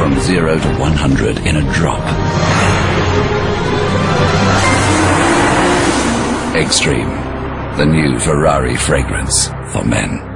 From 0 to 100 in a drop. Extreme, the new Ferrari fragrance for men.